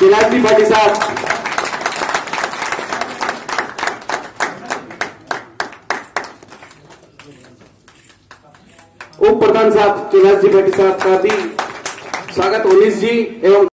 चौरासी पार्टी साहब उप प्रधान साहब चौरासी पार्टी साहब का भी स्वागत उन्नीस जी एवं